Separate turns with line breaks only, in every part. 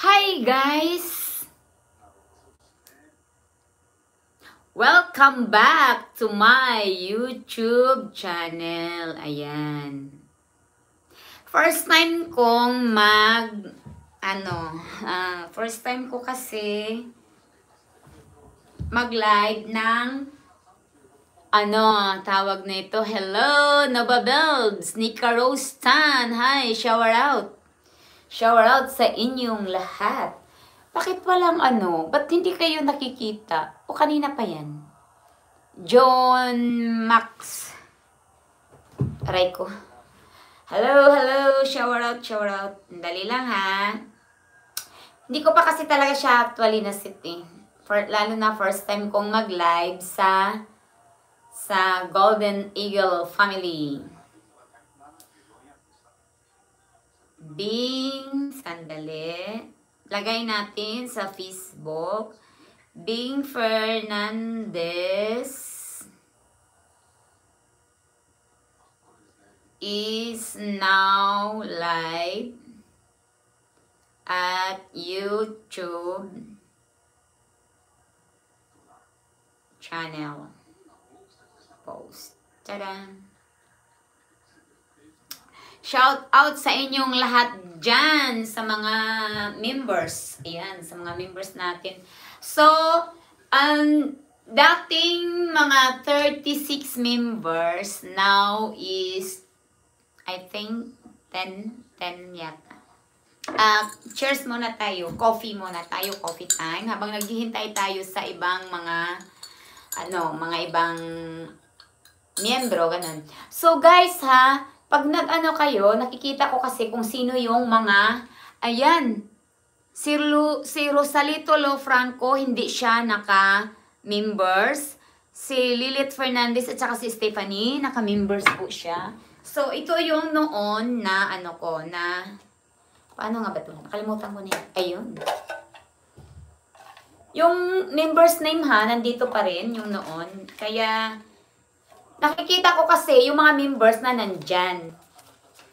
Hi guys! Welcome back to my YouTube channel. Ayan. First time kong mag ano, ah, first time ko kasi mag-live ng ano, tawag na ito. Hello, Nova Bells, Nika Rose Tan. Hi, shower out. Shower out sa inyong lahat. Bakit walang ano? Ba't hindi kayo nakikita? O kanina pa yan? John Max. Aray ko. Hello, hello. Shower out, shower out. Dali lang ha. Hindi ko pa kasi talaga siya actually nasit eh. For, lalo na first time kong mag-live sa sa Golden Eagle family. Bing, sandali. Lagay natin sa Facebook. Bing Fernandez is now live at YouTube channel post. Tada! Shout out sa inyong lahat dyan, sa mga members. Ayan, sa mga members natin. So, um, dating mga 36 members, now is, I think, 10, 10 yata. Uh, cheers muna tayo. Coffee muna tayo. Coffee time. Habang naghihintay tayo sa ibang mga, ano, mga ibang miyembro, ganun. So, guys, ha, pag nag-ano kayo, nakikita ko kasi kung sino yung mga, ayan, si, Lu, si Rosalito Lofranco, hindi siya naka-members. Si Lilith Fernandez at saka si Stephanie, naka-members po siya. So, ito yung noon na, ano ko, na, paano nga ba ito? Nakalimutan ko na yun. Ayun. Yung members name ha, nandito pa rin yung noon. Kaya, Nakikita ko kasi yung mga members na nandyan.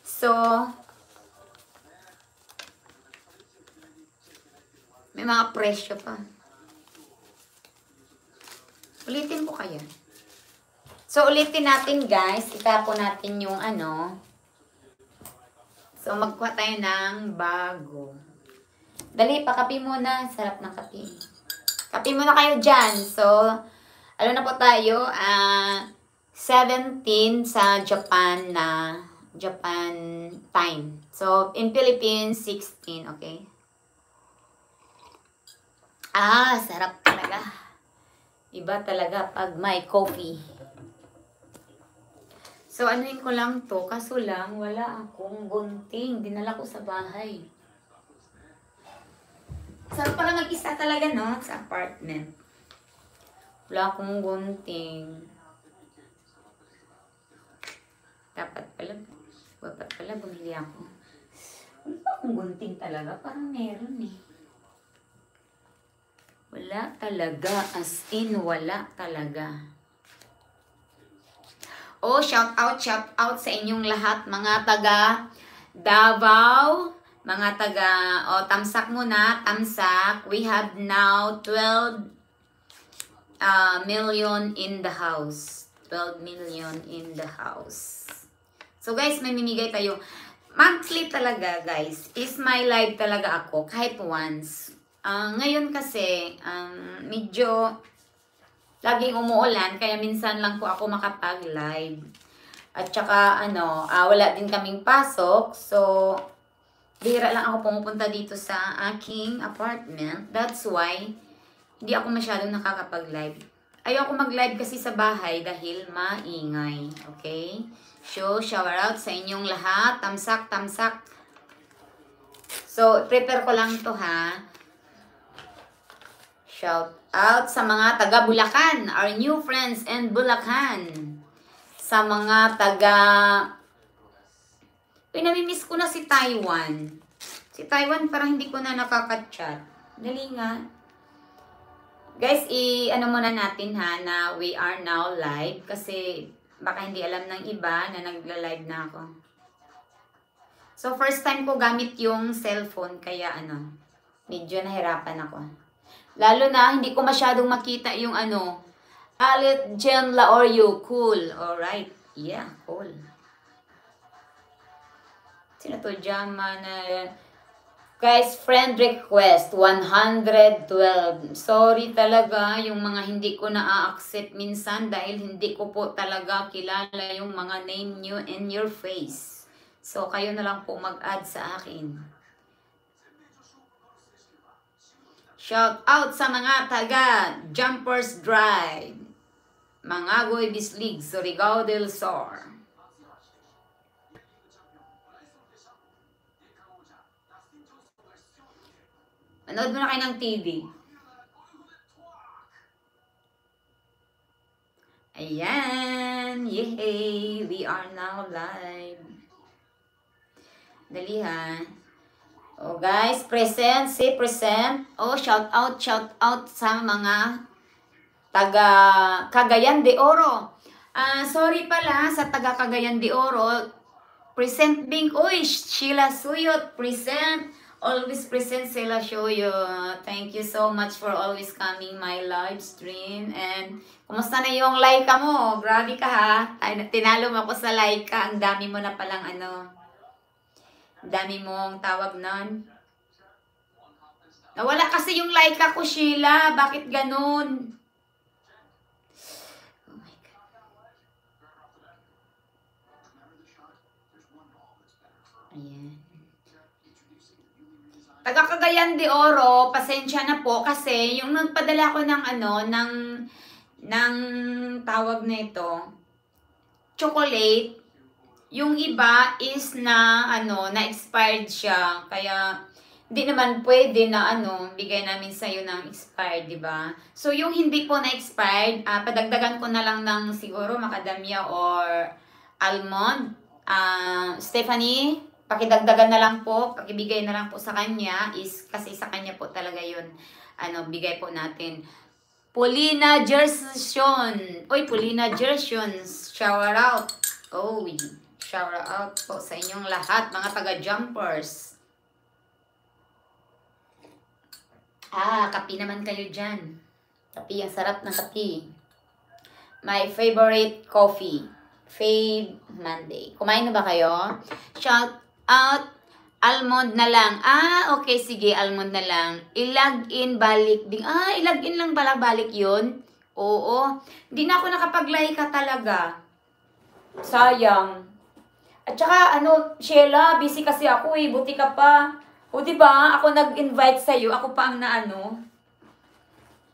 So, may mga presyo pa. Ulitin ko kaya. So, ulitin natin guys. Itapo natin yung ano. So, magkuha tayo ng bago. Dali, pakapi muna. Sarap ng kape. Kape muna kayo dyan. So, ano na po tayo? Ah... Uh, 17 sa Japan na Japan time. So, in Philippines, 16, okay? Ah, sarap talaga. Iba talaga pag may coffee. So, anuin ko lang to. Kaso lang, wala akong gunting. Dinala ko sa bahay. Sarap pala mag-isa talaga, no? Sa apartment. Wala akong gunting. Dapat pala, dapat pala bumili ako. Wala ba akong gunting talaga? Parang meron eh. Wala talaga. As in, wala talaga. Oh, shout out, shout out sa inyong lahat, mga taga Davao, mga taga, oh, tamsak muna, tamsak. We have now 12 uh, million in the house. 12 million in the house. So guys, may mimigay tayo. Monthly talaga guys, is my live talaga ako kahit once. Uh, ngayon kasi, um, medyo laging umuulan, kaya minsan lang po ako makapag-live. At saka, ano, uh, wala din kaming pasok. So, bihira lang ako pumupunta dito sa aking apartment. That's why, hindi ako masyadong nakakapag-live. Ayoko mag-live kasi sa bahay dahil maingay. Okay? So, shower out sa inyong lahat. Tamsak, tamsak. So, prepare ko lang to ha. Shout out sa mga taga Bulacan, our new friends in Bulacan. Sa mga taga Pinamimiss ko na si Taiwan. Si Taiwan parang hindi ko na nakaka-chat. Dali nga. Guys, i-ano muna natin ha na we are now live kasi Baka hindi alam ng iba na nagla-live na ako. So, first time ko gamit yung cellphone, kaya ano, Medyo nahirapan ako. Lalo na, hindi ko masyadong makita yung ano, Alit Jen you cool. Alright. Yeah, cool. Sino to? Jama na... Guys, friend request, 112. Sorry talaga, yung mga hindi ko na-accept minsan dahil hindi ko po talaga kilala yung mga name nyo in your face. So, kayo na lang po mag-add sa akin. Shout out sa mga taga Jumpers Drive. Mangagoy Bislig, Surigao del Sur. Manood mo na kayo ng TV. Ayan! Yay! We are now live. Dali ha. Oh guys, present, say present. Oh, shout out, shout out sa mga taga Cagayan de Oro. Uh, sorry pala sa taga Cagayan de Oro. Present Bing, oy, Sheila Suyot, present. Always present sila show you. Thank you so much for always coming my live stream. And kumusta na yung Laika mo? Grabe ka ha. Ay, tinalo mo ako sa Laika. Ang dami mo na palang ano. Dami mong tawag nun. Nawala kasi yung Laika ko, Sheila. Bakit ganun? Taga Cagayan de Oro, pasensya na po kasi yung nagpadala ko ng ano, ng ng tawag nito, chocolate, yung iba is na ano, na expired siya. Kaya hindi naman pwede na ano, bigay namin sa iyo ng expired, 'di ba? So yung hindi po na expired, uh, padagdagan ko na lang ng siguro macadamia or almond. Uh, Stephanie, pakidagdagan na lang po, pakibigay na lang po sa kanya is kasi sa kanya po talaga yun. Ano, bigay po natin. Polina Gerson. Oy, Polina Gerson. Shower out. Oh, shower out po sa inyong lahat, mga taga-jumpers. Ah, kapi naman kayo dyan. Kapi, ang sarap ng kapi. My favorite coffee. Fave Monday. Kumain na ba kayo? Shout out almond na lang. Ah, okay, sige, almond na lang. I-log balik din. Ah, i-log lang bala balik yun. Oo. Hindi na ako nakapag-like ka talaga. Sayang. At saka, ano, Sheila, busy kasi ako eh. Buti ka pa. O, diba? Ako nag-invite sa'yo. Ako pa ang naano.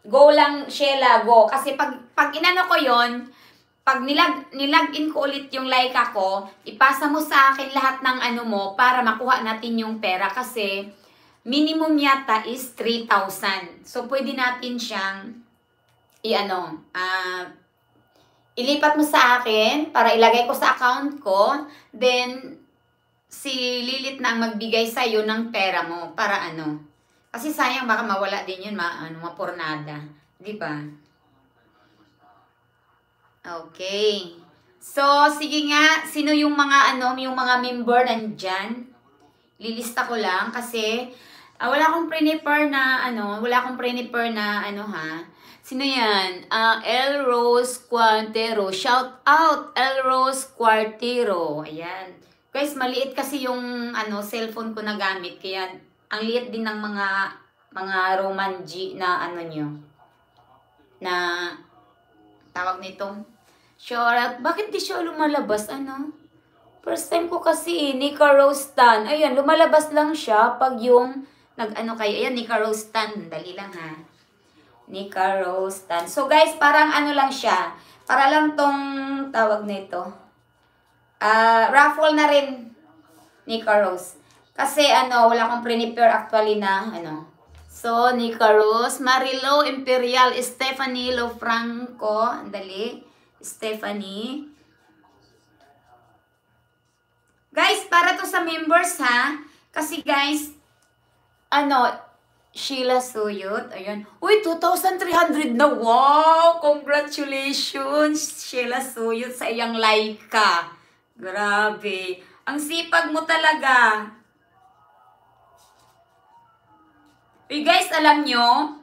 Go lang, Sheila, go. Kasi pag, pag inano ko yon pag nilag, nilag-in ko ulit yung Laika ko, ipasa mo sa akin lahat ng ano mo para makuha natin yung pera kasi minimum yata is 3,000. So, pwede natin siyang i-ano, uh, ilipat mo sa akin para ilagay ko sa account ko. Then, si Lilit na ang magbigay sa iyo ng pera mo para ano. Kasi sayang baka mawala din yun, ma, ano, mapurnada. Di ba? Okay. So, sige nga, sino yung mga ano, yung mga member nandyan? Lilista ko lang kasi uh, wala akong prepare na ano, wala akong prepare na ano ha. Sino yan? Uh, El Rose Quantero. Shout out El Rose Quartero. Ayan. Guys, maliit kasi yung ano, cellphone ko na gamit. Kaya ang liit din ng mga mga Roman G na ano nyo. Na tawag nito Sure, bakit di siya lumalabas, ano? First time ko kasi, eh, Nika Rose Tan. Ayan, lumalabas lang siya pag yung, nag-ano kayo, ayan, Nika Rose Tan. Dali lang ha. Nika Rose Tan. So guys, parang ano lang siya. Para lang tong tawag nito. Uh, raffle na rin, Nika Rose. Kasi ano, wala akong prepare actually na, ano. So, Nika Rose, Marilo Imperial, Stephanie Lofranco, dali. Stephanie. Guys, para to sa members ha. Kasi guys, ano, Sheila Suyot. Ayan. Uy, 2,300 na. Wow! Congratulations, Sheila Suyot sa iyang Laika. Grabe. Ang sipag mo talaga. Uy guys, alam nyo,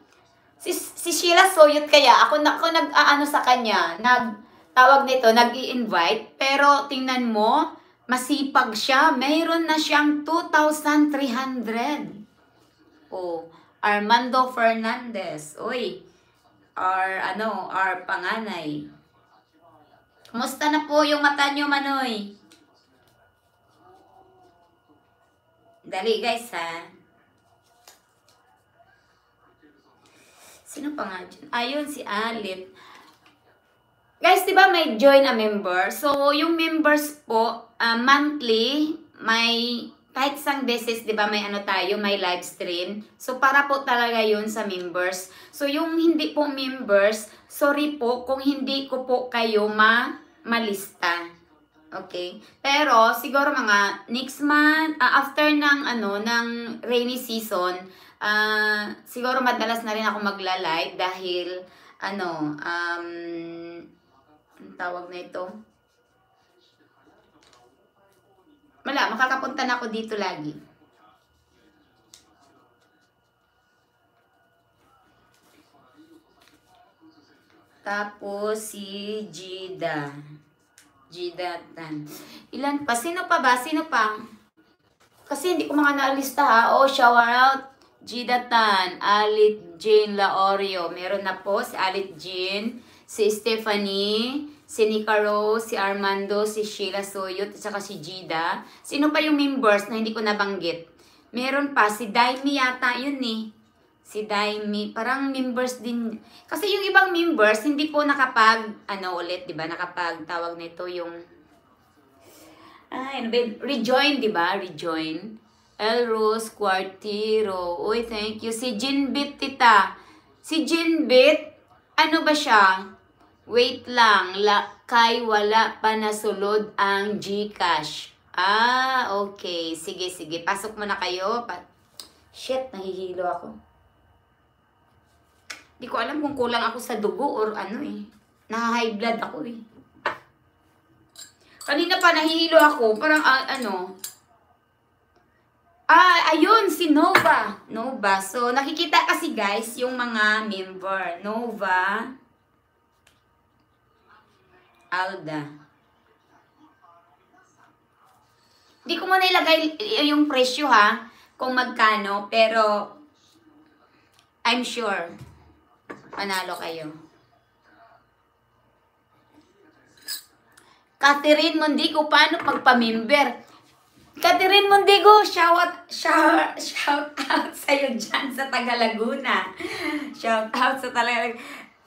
si, si Sheila Soyot kaya, ako, ako nag-aano sa kanya, nag, tawag nito, nag invite pero tingnan mo, masipag siya, mayroon na siyang 2,300. Oh, Armando Fernandez. Uy, our, ano, our panganay. Kumusta na po yung mata nyo, Manoy? Dali, guys, ha? Sino pa nga dyan? Ayun, si Alip. Guys, di ba may join a member? So, yung members po, uh, monthly, may kahit isang beses, di ba, may ano tayo, may live stream. So, para po talaga yun sa members. So, yung hindi po members, sorry po kung hindi ko po kayo ma malista. Okay? Pero, siguro mga next month, uh, after ng, ano, ng rainy season, uh, siguro madalas na rin ako magla-live dahil, ano, um, ang tawag na ito? Wala, makakapunta na ako dito lagi. Tapos si Jida. Jida Tan. Ilan pa? Sino pa ba? Sino pa? Kasi hindi ko mga naalista ha. Oh, shower out. Jida Tan. Alit Jane Laorio. Meron na po si Alit Jean. Si Stephanie si Nika Rose, si Armando, si Sheila Soyot, at saka si Jida. Sino pa yung members na hindi ko nabanggit? Meron pa, si Daimi yata yun eh. Si Daimi, parang members din. Kasi yung ibang members, hindi po nakapag, ano ulit, di ba? Nakapag, tawag nito yung, ay, ano ba Rejoin, di ba? Rejoin. El Rose Quartiro. Uy, thank you. Si Jinbit, tita. Si Jinbit, ano ba siya? Wait lang, la, kay wala pa nasulod ang GCash. Ah, okay. Sige, sige. Pasok mo na kayo. Pa Shit, nahihilo ako. Di ko alam kung kulang ako sa dugo or ano eh. Naha-high blood ako eh. Kanina pa nahihilo ako. Parang uh, ano. Ah, ayun, si Nova. Nova. So, nakikita kasi guys, yung mga member. Nova. Alda. Hindi ko muna ilagay yung presyo ha, kung magkano, pero I'm sure panalo kayo. Catherine Mondigo, paano pagpamember? Catherine Mondigo, shout, shout, shout out sa'yo dyan sa Taga Laguna. Shout out sa Taga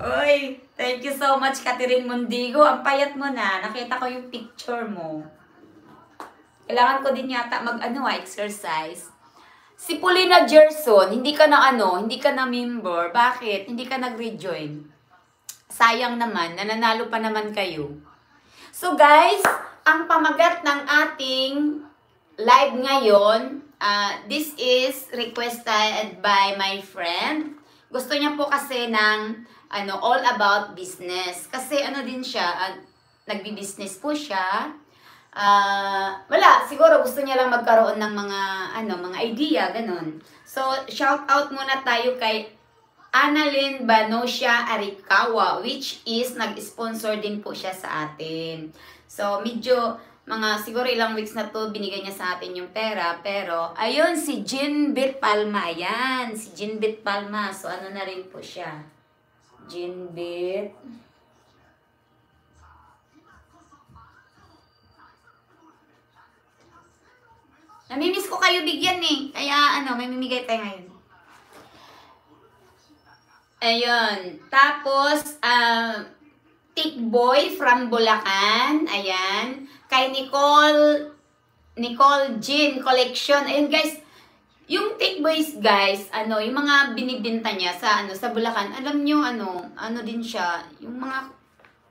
Uy, thank you so much, Catherine Mundigo. Ang payat mo na. Nakita ko yung picture mo. Kailangan ko din yata mag-ano, ah, exercise. Si Paulina Gerson, hindi ka na ano, hindi ka na member. Bakit? Hindi ka nag-rejoin. Sayang naman, nananalo pa naman kayo. So guys, ang pamagat ng ating live ngayon, uh, this is requested by my friend. Gusto niya po kasi ng ano, all about business. Kasi ano din siya, uh, nagbi-business po siya. Uh, wala, siguro gusto niya lang magkaroon ng mga, ano, mga idea, ganun. So, shout out muna tayo kay Annalyn Banosia Arikawa, which is nag-sponsor din po siya sa atin. So, medyo, mga siguro ilang weeks na to binigay niya sa atin yung pera. Pero, ayun, si Jinbit Palma. Yan, si Jinbit Palma. So, ano na rin po siya. Jinbit. Namimiss ko kayo bigyan eh. Kaya ano, may mimigay tayo ngayon. Ayun. Tapos, uh, Tick Boy from Bulacan. Ayan. Kay Nicole, Nicole Jean Collection. Ayun guys, yung take boys guys, ano, yung mga binibenta niya sa ano sa Bulacan, alam niyo ano, ano din siya, yung mga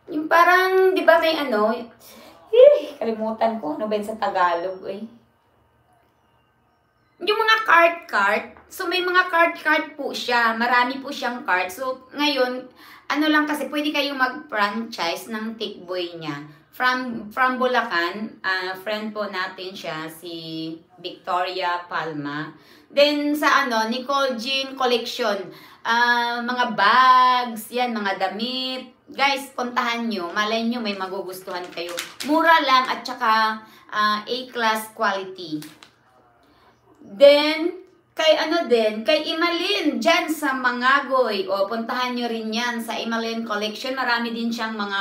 yung parang 'di ba may ano, eh, kalimutan ko ano ba sa Tagalog eh. Yung mga card, so may mga card po siya, marami po siyang card. So ngayon, ano lang kasi pwede kayong mag-franchise ng take boy niya. From from Bulacan, uh, friend po natin siya si Victoria Palma. Then sa ano, Nicole Jean Collection, uh, mga bags, yan, mga damit. Guys, puntahan nyo. Malay nyo, may magugustuhan kayo. Mura lang at saka uh, A-class quality. Then, kay ano din, kay Imalin, dyan sa Mangagoy. O, puntahan nyo rin yan sa Imalin Collection. Marami din siyang mga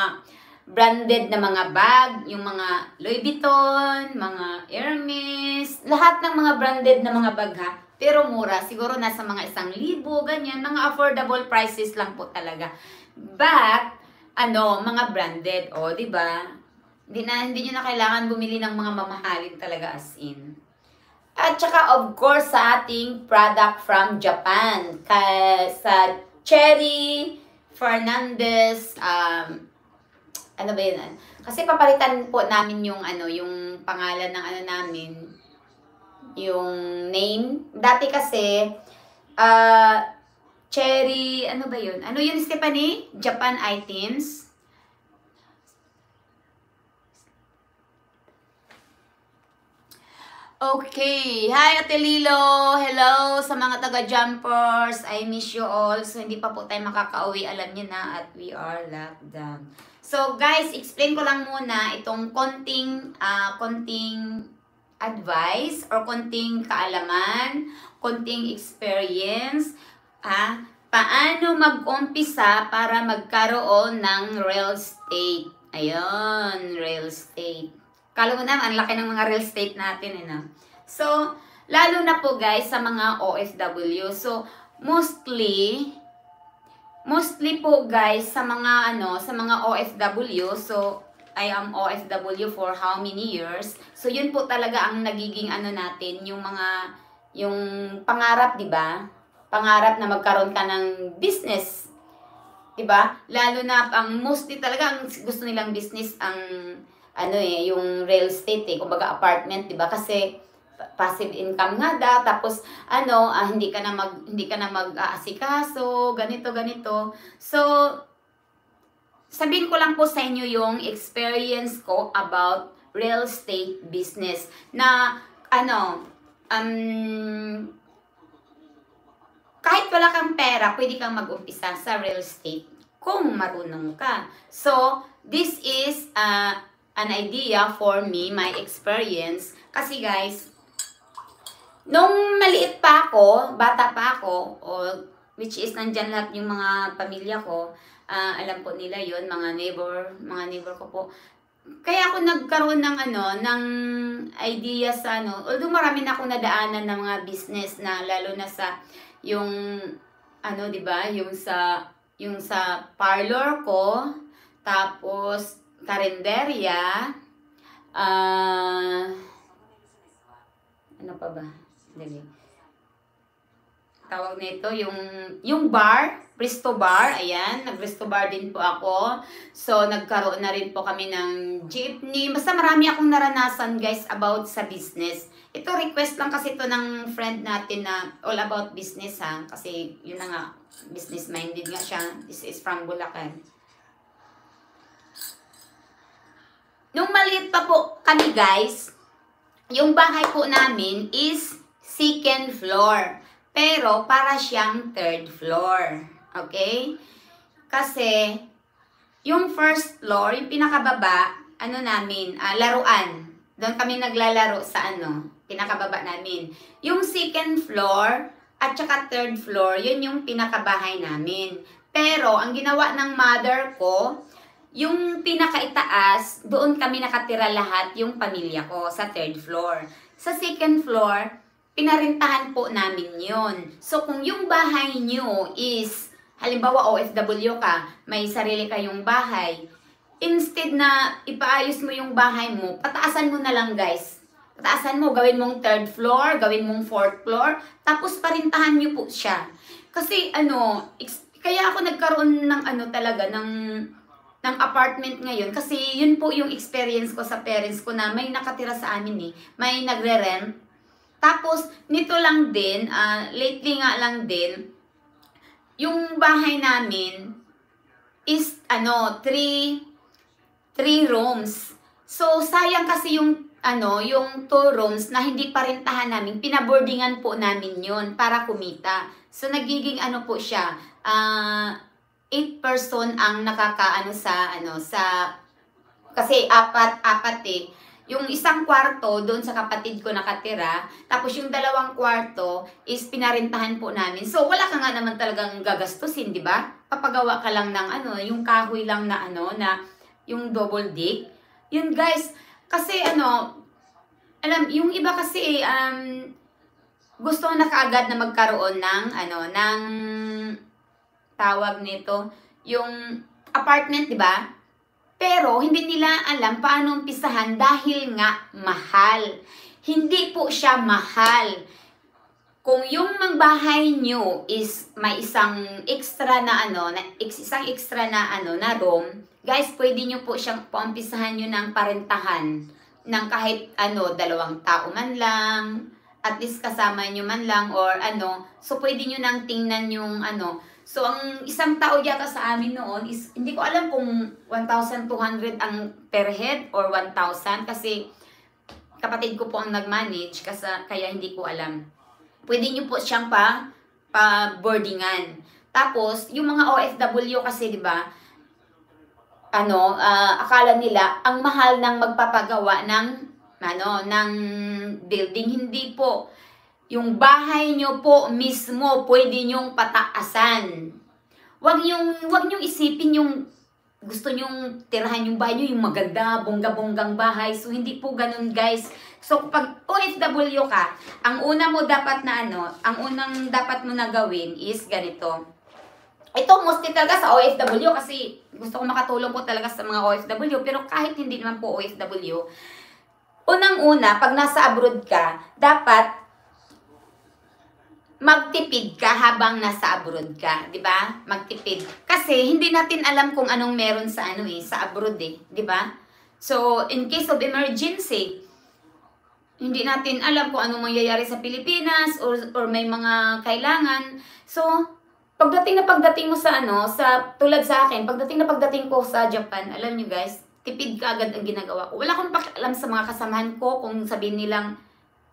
branded na mga bag, yung mga Louis Vuitton, mga Hermes, lahat ng mga branded na mga bag ha. Pero mura, siguro nasa mga isang libo, ganyan, mga affordable prices lang po talaga. But, ano, mga branded, o, oh, di ba? Hindi na, hindi nyo na kailangan bumili ng mga mamahalin talaga as in. At saka, of course, sa ating product from Japan. Kaya sa Cherry Fernandez, um, ano ba yun? Kasi papalitan po namin yung ano, yung pangalan ng ano namin, yung name. Dati kasi, uh, Cherry, ano ba yun? Ano yun, Stephanie? Japan items. Okay. Hi, Ate Lilo. Hello sa mga taga-jumpers. I miss you all. So, hindi pa po tayo makaka-uwi. Alam niyo na at we are locked down. So guys, explain ko lang muna itong konting, uh, konting advice or konting kaalaman, konting experience, ah, paano mag-umpisa para magkaroon ng real estate. Ayun, real estate. Kala mo naman, ang laki ng mga real estate natin, eh, no? So, lalo na po guys sa mga OFW. So, mostly, mostly po guys sa mga ano sa mga OFW so I am OFW for how many years? So yun po talaga ang nagiging ano natin yung mga yung pangarap di ba? Pangarap na magkaroon ka ng business. Di ba? Lalo na ang mostly talaga ang gusto nilang business ang ano eh yung real estate eh. Kumbaga apartment di ba? Kasi passive income nga da tapos ano ah, hindi ka na mag hindi ka na mag-aasikaso ganito ganito. So sabihin ko lang po sa inyo yung experience ko about real estate business na ano um kahit wala kang pera pwede kang mag-umpisa sa real estate kung marunong ka. So this is uh, an idea for me my experience. Kasi guys Nung maliit pa ako, bata pa ako, o which is nandyan lahat yung mga pamilya ko, uh, alam po nila yon mga neighbor, mga neighbor ko po. Kaya ako nagkaroon ng ano, ng idea sa ano, although marami na akong nadaanan ng mga business na lalo na sa yung ano, 'di ba, yung sa yung sa parlor ko, tapos karinderya, ah uh, ano pa ba? Dali. Tawag nito yung yung bar, Presto Bar, ayan, nag-Presto Bar din po ako. So nagkaroon na rin po kami ng jeepney. Basta marami akong naranasan guys about sa business. Ito request lang kasi to ng friend natin na all about business ha. Kasi yun na nga, business minded nga siya. This is from Bulacan. Nung maliit pa po kami guys, yung bahay po namin is second floor. Pero para siyang third floor. Okay? Kasi, yung first floor, yung pinakababa, ano namin, uh, laruan. Doon kami naglalaro sa ano, pinakababa namin. Yung second floor, at saka third floor, yun yung pinakabahay namin. Pero, ang ginawa ng mother ko, yung pinakaitaas, doon kami nakatira lahat, yung pamilya ko, sa third floor. Sa second floor, pinarintahan po namin yon. So, kung yung bahay nyo is, halimbawa OFW ka, may sarili kayong bahay, instead na ipaayos mo yung bahay mo, pataasan mo na lang guys. Pataasan mo, gawin mong third floor, gawin mong fourth floor, tapos parintahan nyo po siya. Kasi ano, kaya ako nagkaroon ng ano talaga, ng ng apartment ngayon kasi yun po yung experience ko sa parents ko na may nakatira sa amin eh. May nagre-rent tapos, nito lang din, uh, lately nga lang din, yung bahay namin is, ano, three, three rooms. So, sayang kasi yung ano, yung two rooms na hindi parentahan namin, pinaboardingan po namin yun para kumita. So, nagiging ano po siya, uh, eight person ang nakakaano sa, ano, sa, kasi apat, apat eh. Yung isang kwarto, doon sa kapatid ko nakatira, tapos yung dalawang kwarto is pinarentahan po namin. So, wala ka nga naman talagang gagastusin, di ba? Papagawa ka lang ng ano, yung kahoy lang na ano, na yung double dick. Yun guys, kasi ano, alam, yung iba kasi um, gusto na kaagad na magkaroon ng ano, ng tawag nito, yung apartment, 'di ba? Pero hindi nila alam paano umpisahan dahil nga mahal. Hindi po siya mahal. Kung yung magbahay nyo is may isang extra na ano, na, isang extra na ano, na room, guys, pwede nyo po siyang paumpisahan nyo ng parentahan ng kahit ano, dalawang tao man lang, at least kasama nyo man lang, or ano, so pwede nyo nang tingnan yung ano, so ang isang tao yata sa amin noon is, hindi ko alam kung 1,200 ang per head or 1,000 kasi kapatid ko po ang nag-manage kasi kaya hindi ko alam. Pwede nyo po siyang pa, pa boardingan. Tapos, yung mga OFW kasi, di ba, ano, uh, akala nila ang mahal ng magpapagawa ng ano, ng building hindi po. Yung bahay nyo po mismo pwede nyong pataasan. Wag yung wag niyo isipin yung gusto nyong tirahan yung bahay nyo, yung maganda, bongga-bonggang bahay. So, hindi po ganun, guys. So, pag OFW ka, ang una mo dapat na ano, ang unang dapat mo na gawin is ganito ito mostly talaga sa OFW kasi gusto ko makatulong po talaga sa mga OFW pero kahit hindi naman po OFW, unang-una, pag nasa abroad ka, dapat magtipid ka habang nasa abroad ka, 'di ba? Magtipid. Kasi hindi natin alam kung anong meron sa ano eh, sa abroad eh, 'di ba? So, in case of emergency, hindi natin alam kung anong mangyayari sa Pilipinas or or may mga kailangan. So, Pagdating na pagdating mo sa ano, sa tulad sa akin, pagdating na pagdating ko sa Japan, alam niyo guys, tipid ka agad ang ginagawa ko. Wala akong pakialam sa mga kasamahan ko kung sabihin nilang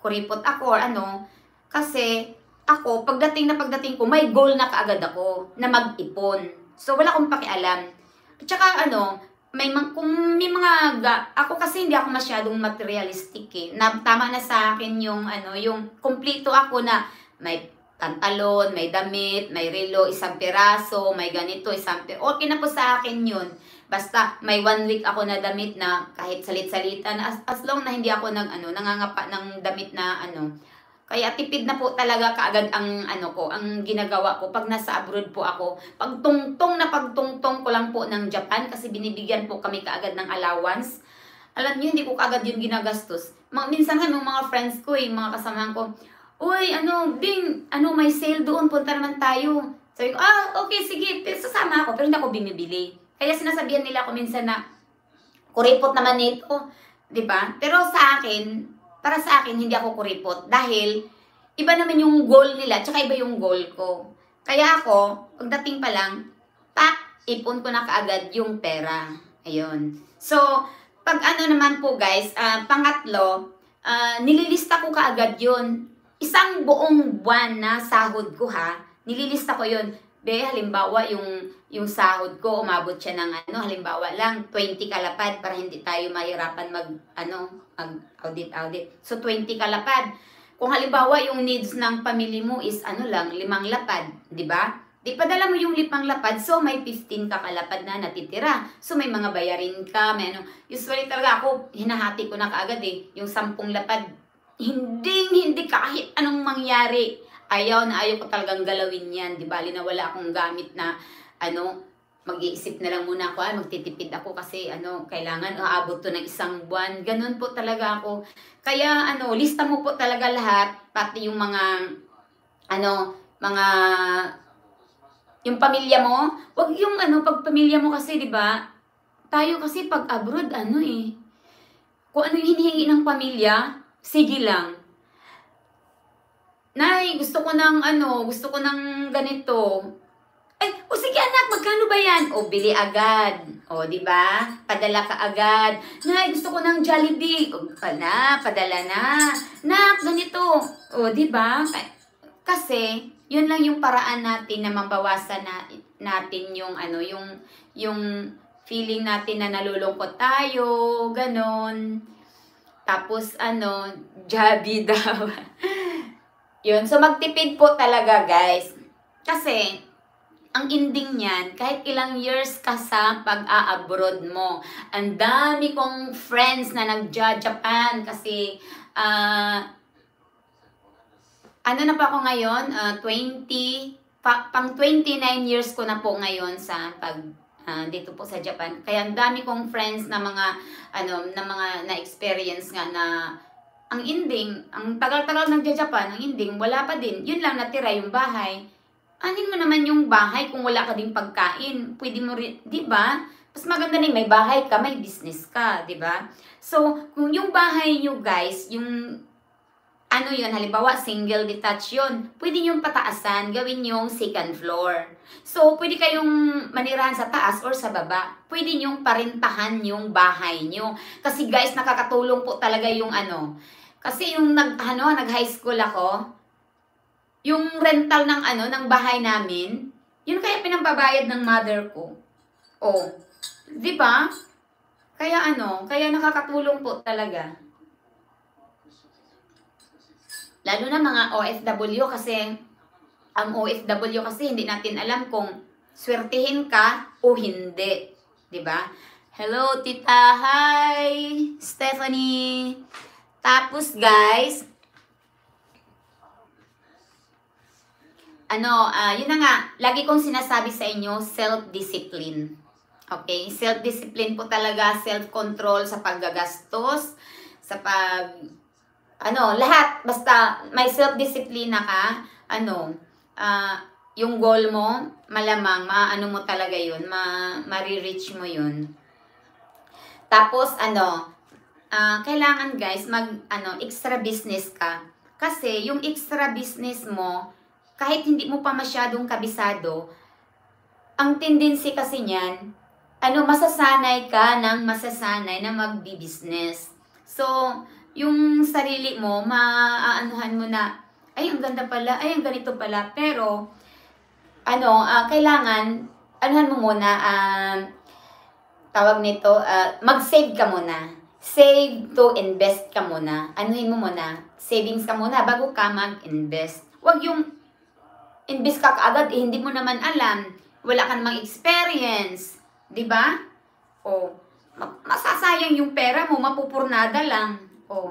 kuripot ako or ano. Kasi ako, pagdating na pagdating ko, may goal na kaagad ako na mag-ipon. So wala akong pakialam. At saka ano, may kung may mga ga, ako kasi hindi ako masyadong materialistic eh. Na, tama na sa akin yung ano, yung kumpleto ako na may pantalon, may damit, may relo, isang piraso, may ganito, isang piraso. Okay na po sa akin yun. Basta may one week ako na damit na kahit salit-salitan, as, as long na hindi ako nag, ano, nangangapa ng damit na ano. Kaya tipid na po talaga kaagad ang ano ko, ang ginagawa ko pag nasa abroad po ako. Pagtungtong na pagtungtong ko lang po ng Japan kasi binibigyan po kami kaagad ng allowance. Alam niyo, hindi ko kaagad yung ginagastos. Minsan nga, mga friends ko eh, mga kasamahan ko, Uy, ano, Bing, ano, may sale doon, punta naman tayo. Sabi ko, ah, okay, sige, sasama ako, pero hindi ako bumibili. Kaya sinasabihan nila ako minsan na, kuripot naman nito, di ba? Pero sa akin, para sa akin, hindi ako kuripot dahil iba naman yung goal nila, tsaka iba yung goal ko. Kaya ako, pagdating pa lang, pak, ipon ko na kaagad yung pera. Ayun. So, pag ano naman po guys, uh, pangatlo, uh, nililista ko kaagad yun isang buong buwan na sahod ko ha, nililista ko yon Be, halimbawa yung yung sahod ko umabot siya ng ano, halimbawa lang 20 kalapad para hindi tayo mahirapan mag ano, mag audit audit. So 20 kalapad. Kung halimbawa yung needs ng pamilya mo is ano lang, limang lapad, di ba? Di padala mo yung limang lapad, so may 15 ka kalapad na natitira. So may mga bayarin ka, may ano. Usually talaga ako, hinahati ko na kaagad eh. Yung 10 lapad, hindi, hindi kahit anong mangyari. Ayaw na ayaw ko talagang galawin yan. Di ba? na wala akong gamit na ano, mag-iisip na lang muna ako, ay magtitipid ako kasi ano, kailangan aabot to ng isang buwan. Ganun po talaga ako. Kaya ano, lista mo po talaga lahat, pati yung mga ano, mga yung pamilya mo. Wag yung ano, pag pamilya mo kasi, 'di ba? Tayo kasi pag abroad ano eh. Kung ano yung hinihingi ng pamilya, sige lang. Nay, gusto ko ng ano, gusto ko ng ganito. Ay, o sige anak, magkano ba yan? O, bili agad. O, di ba? Padala ka agad. Nay, gusto ko ng Jollibee. O, na, padala na. Nak, ganito. O, di ba? Kasi, yun lang yung paraan natin na mabawasan na, natin yung ano, yung, yung feeling natin na nalulungkot tayo, ganon. Tapos, ano, jabi daw. Yun. So, magtipid po talaga, guys. Kasi, ang ending niyan, kahit ilang years ka sa pag-a-abroad mo, ang dami kong friends na nag-Japan kasi, uh, ano na pa ako ngayon, uh, 20, pa, pang 29 years ko na po ngayon sa pag uh, dito po sa Japan. Kaya ang dami kong friends na mga ano na mga na-experience nga na ang ending, ang tagal-tagal ng Japan, ang ending wala pa din. Yun lang natira yung bahay anin mo naman yung bahay kung wala ka ding pagkain. Pwede mo rin, di ba? Mas maganda na may bahay ka, may business ka, di ba? So, kung yung bahay nyo guys, yung ano yun, halimbawa single detached yun, pwede nyo pataasan, gawin yung second floor. So, pwede kayong manirahan sa taas or sa baba. Pwede nyo parintahan yung bahay nyo. Kasi guys, nakakatulong po talaga yung ano. Kasi yung nag, ano, nag high school ako, yung rental ng ano, ng bahay namin, yun kaya pinambabayad ng mother ko. Oh, 'di ba? Kaya ano, kaya nakakatulong po talaga. Lalo na mga OFW kasi ang OFW kasi hindi natin alam kung swertihin ka o hindi, 'di ba? Hello, tita. Hi, Stephanie. Tapos, guys, ano, uh, yun na nga, lagi kong sinasabi sa inyo, self-discipline. Okay? Self-discipline po talaga, self-control sa paggagastos, sa pag, ano, lahat, basta may self-discipline na ka, ano, uh, yung goal mo, malamang, maano mo talaga yun, ma, marireach mo yun. Tapos, ano, uh, kailangan guys, mag, ano, extra business ka. Kasi, yung extra business mo, kahit hindi mo pa masyadong kabisado, ang tendency kasi niyan, ano, masasanay ka ng masasanay na magbi-business. So, yung sarili mo, maaanuhan mo na, ay, ang ganda pala, ay, ang ganito pala. Pero, ano, uh, kailangan, anuhan mo muna, uh, tawag nito, uh, mag-save ka muna. Save to invest ka muna. Anuhin mo muna, savings ka muna bago ka mag-invest. Huwag yung imbis ka kaagad, eh, hindi mo naman alam. Wala ka namang experience. Di ba? O, masasayang yung pera mo, mapupurnada lang. O.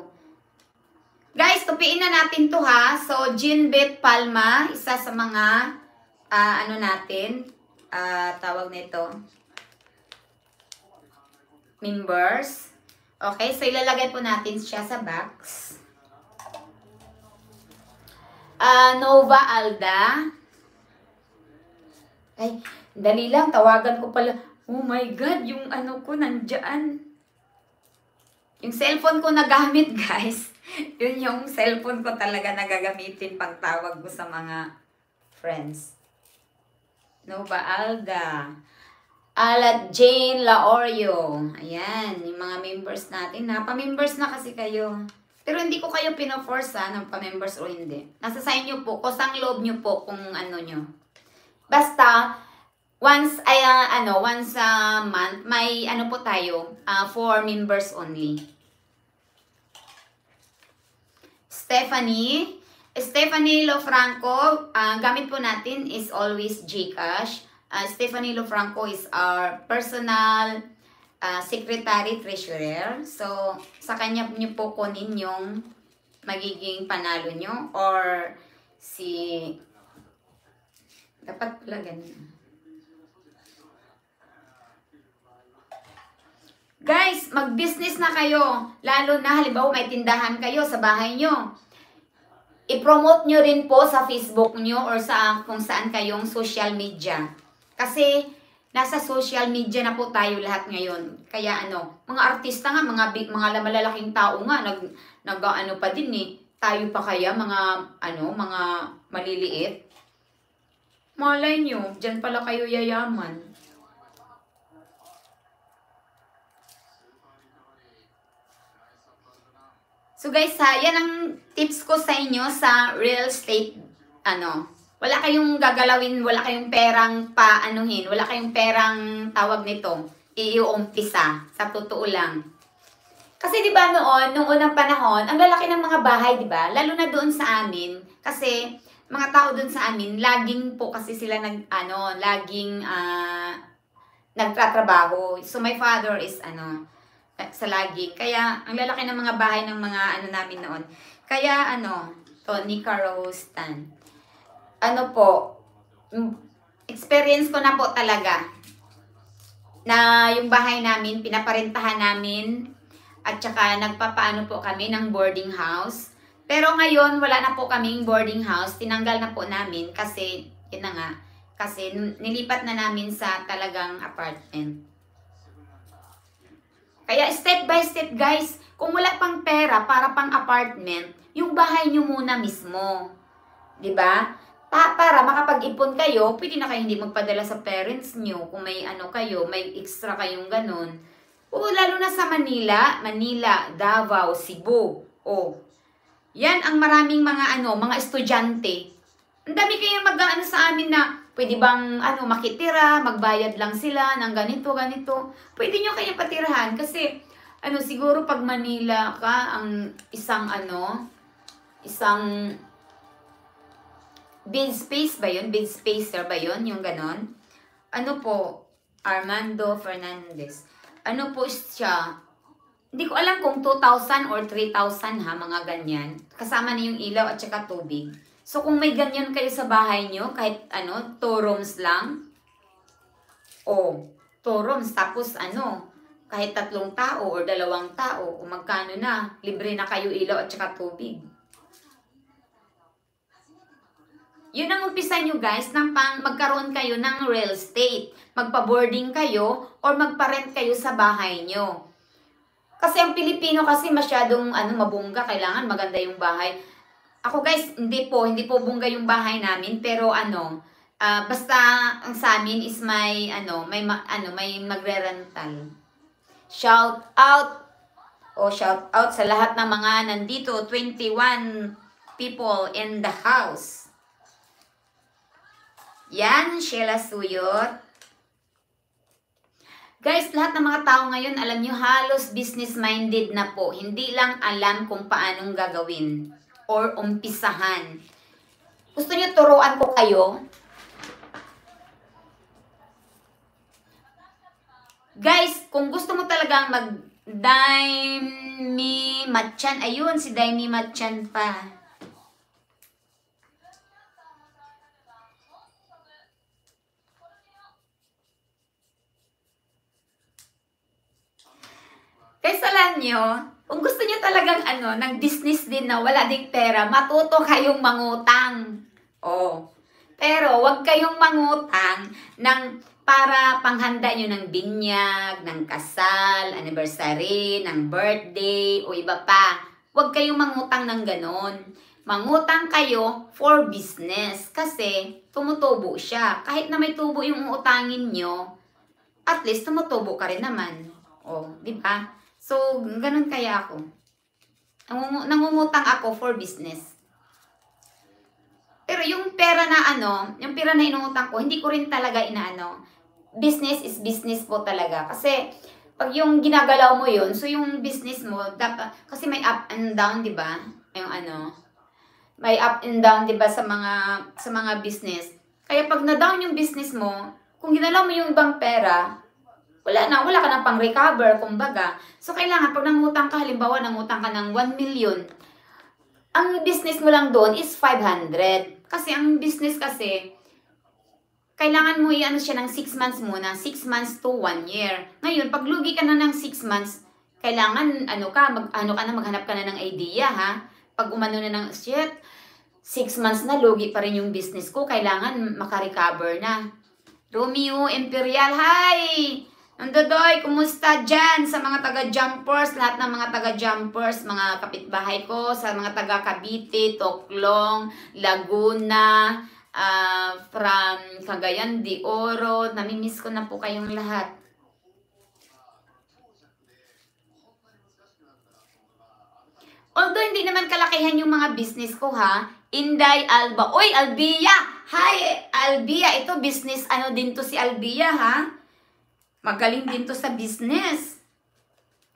Guys, tupiin na natin to ha. So, Jinbet Palma, isa sa mga, uh, ano natin, uh, tawag nito, members. Okay, so ilalagay po natin siya sa box uh, Nova Alda. Ay, dali lang, tawagan ko pala. Oh my God, yung ano ko nandyan. Yung cellphone ko nagamit, guys. Yun yung cellphone ko talaga nagagamitin pang tawag ko sa mga friends. Nova Alda. Alat Jane Laorio. Ayan, yung mga members natin. Napa-members na kasi kayo. Pero hindi ko kayo pino-force ha, ng pa-members o hindi. Nasa sa inyo po, kusang loob nyo po kung ano nyo. Basta, once, ay, uh, ano, once a month, may ano po tayo, uh, for members only. Stephanie, Stephanie Lofranco, uh, gamit po natin is always Gcash. Uh, Stephanie Lofranco is our personal uh, secretary treasurer. So, sa kanya niyo po kunin yung magiging panalo nyo or si dapat pala ganun. Guys, mag-business na kayo. Lalo na halimbawa may tindahan kayo sa bahay nyo. I-promote nyo rin po sa Facebook nyo or sa kung saan kayong social media. Kasi nasa social media na po tayo lahat ngayon. Kaya ano, mga artista nga, mga mga malalaking tao nga nag nag pa din eh. Tayo pa kaya mga ano, mga maliliit. Malay nyo, dyan pala kayo yayaman. So guys ha, yan ang tips ko sa inyo sa real estate, ano, wala kayong gagalawin, wala kayong perang paanuhin, wala kayong perang tawag nito, iuumpisa, sa totoo lang. Kasi 'di ba noon, nung unang panahon, ang lalaki ng mga bahay, 'di ba? Lalo na doon sa amin kasi mga tao doon sa amin, laging po kasi sila nag ano, laging uh, nagtatrabaho. So my father is ano, sa lagi. Kaya ang lalaki ng mga bahay ng mga ano namin noon. Kaya ano, Tony Carostan. Ano po, experience ko na po talaga na yung bahay namin, pinaparentahan namin at saka nagpapaano po kami ng boarding house. Pero ngayon, wala na po kaming boarding house. Tinanggal na po namin kasi, yun na nga, kasi nilipat na namin sa talagang apartment. Kaya step by step guys, kung wala pang pera para pang apartment, yung bahay nyo muna mismo. ba? Pa para makapag-ipon kayo, pwede na kayo hindi magpadala sa parents nyo kung may ano kayo, may extra kayong ganun. O lalo na sa Manila, Manila, Davao, Cebu. O, yan ang maraming mga ano, mga estudyante. Ang dami kayong mag-ano sa amin na pwede bang ano, makitira, magbayad lang sila ng ganito, ganito. Pwede nyo kayong patirahan kasi ano, siguro pag Manila ka, ang isang ano, isang bid space ba yun? Bid spacer ba yun? Yung ganon? Ano po? Armando Fernandez ano po siya, hindi ko alam kung 2,000 or 3,000 ha, mga ganyan. Kasama na yung ilaw at saka tubig. So, kung may ganyan kayo sa bahay nyo, kahit ano, 2 rooms lang, o 2 rooms, tapos ano, kahit tatlong tao or dalawang tao, o magkano na, libre na kayo ilaw at saka tubig. Yun ang umpisa nyo guys, nang pang magkaroon kayo ng real estate. Magpa-boarding kayo or magpa-rent kayo sa bahay nyo. Kasi ang Pilipino kasi masyadong ano, mabungga, kailangan maganda yung bahay. Ako guys, hindi po, hindi po bungga yung bahay namin, pero ano, uh, basta ang sa amin is may ano, may ma, ano, may magre-rental. Shout out o shout out sa lahat ng mga nandito, 21 people in the house. Yan, Sheila Suyot. Guys, lahat ng mga tao ngayon, alam nyo, halos business-minded na po. Hindi lang alam kung paanong gagawin or umpisahan. Gusto nyo turuan ko kayo? Guys, kung gusto mo talagang mag Daimi Matchan, ayun, si Daimi Matchan pa. Kaya salan nyo, kung gusto nyo talagang ano, ng business din na wala ding pera, matuto kayong mangutang. Oh. Pero wag kayong mangutang ng para panghanda nyo ng binyag, ng kasal, anniversary, ng birthday, o iba pa. Huwag kayong mangutang ng ganon. Mangutang kayo for business kasi tumutubo siya. Kahit na may tubo yung utangin nyo, at least tumutubo ka rin naman. O, oh, di ba? So, ganun kaya ako. Nangungutang ako for business. Pero yung pera na ano, yung pera na inuutang ko, hindi ko rin talaga inaano. Business is business po talaga. Kasi, pag yung ginagalaw mo yun, so yung business mo, dapat, kasi may up and down, di ba? Yung ano, may up and down, di ba, sa mga, sa mga business. Kaya pag na-down yung business mo, kung ginalaw mo yung ibang pera, wala na, wala ka na pang recover, kumbaga. So, kailangan, pag nangutang ka, halimbawa, nangutang ka ng 1 million, ang business mo lang doon is 500. Kasi ang business kasi, kailangan mo i-ano siya ng 6 months muna, 6 months to 1 year. Ngayon, pag lugi ka na ng 6 months, kailangan, ano ka, mag, ano ka na, maghanap ka na ng idea, ha? Pag umano na ng, shit, 6 months na, lugi pa rin yung business ko, kailangan makarecover na. Romeo Imperial, hi! Nandodoy, kumusta dyan sa mga taga-jumpers, lahat ng mga taga-jumpers, mga kapitbahay ko, sa mga taga-Cavite, Toklong, Laguna, uh, from Cagayan de Oro. Namimiss ko na po kayong lahat. Although hindi naman kalakihan yung mga business ko ha. Inday Alba. Oy, Albia! Hi, Albia. Ito business ano din to si Albia ha. Magaling din to sa business.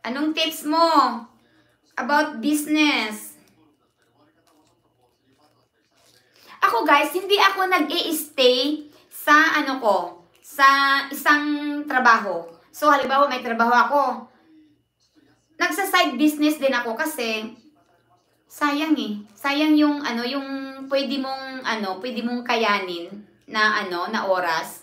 Anong tips mo about business? Ako guys, hindi ako nag stay sa ano ko, sa isang trabaho. So halimbawa may trabaho ako. Nagsa-side business din ako kasi sayang eh. Sayang yung ano, yung pwede mong ano, pwede mong kayanin na ano, na oras.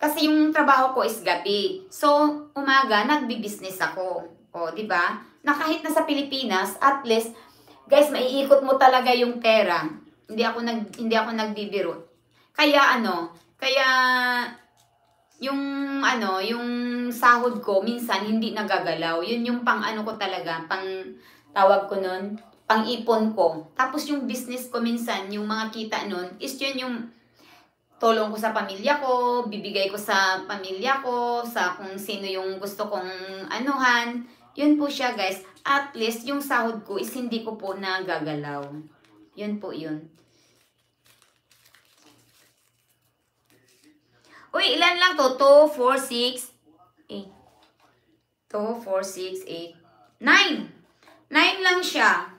Kasi yung trabaho ko is gabi. So, umaga nagbi-business ako. O, di ba? Na kahit nasa Pilipinas, at least guys, maiikot mo talaga yung pera. Hindi ako nag hindi ako nagbibiro. Kaya ano, kaya yung ano, yung sahod ko minsan hindi nagagalaw. Yun yung pang ano ko talaga, pang tawag ko nun, pang-ipon ko. Tapos yung business ko minsan, yung mga kita nun, is yun yung tulong ko sa pamilya ko, bibigay ko sa pamilya ko, sa kung sino yung gusto kong anuhan. Yun po siya guys. At least yung sahod ko is hindi ko po nagagalaw. Yun po yun. Uy, ilan lang to? 2, 4, 6, 8. 2, 4, 6, 8, 9. 9 lang siya.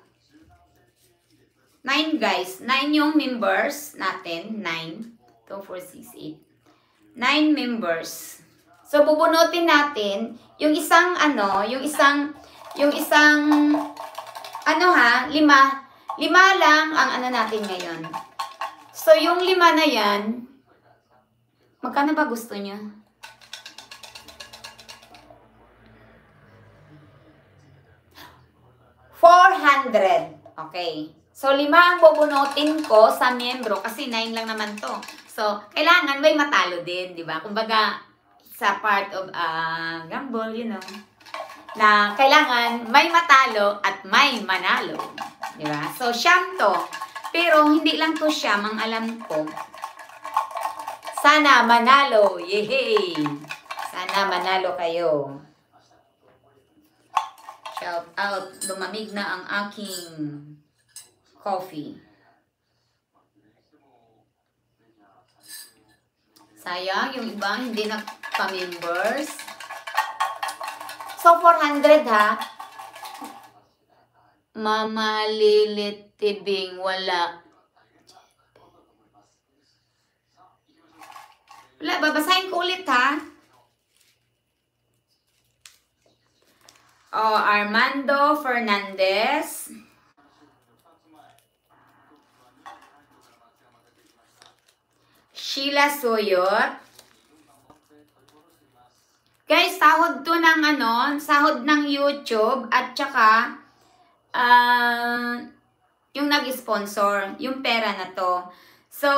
9 guys. 9 yung members natin. 9. 2, 4, 6, 8. 9 members. So, bubunutin natin yung isang ano, yung isang, yung isang, ano ha, lima. Lima lang ang ano natin ngayon. So, yung lima na yan, magkano ba gusto niya? 400. Okay. So, lima ang bubunutin ko sa miyembro kasi 9 lang naman to. So, kailangan may matalo din, di ba? Kumbaga, sa part of uh, gamble, you know, na kailangan may matalo at may manalo. Di ba? So, siyam to. Pero, hindi lang to siyam ang alam ko. Sana manalo. Yehey! Sana manalo kayo. Shout out, lumamig na ang aking coffee. Sayang, yung iba hindi na pa-members. So, 400 ha. Mama Lilit wala. Wala, babasahin ko ulit ha. Oh, Armando Fernandez. Sheila Soyot. Guys, sahod to ng ano, sahod ng YouTube at saka uh, yung nag-sponsor, yung pera na to. So,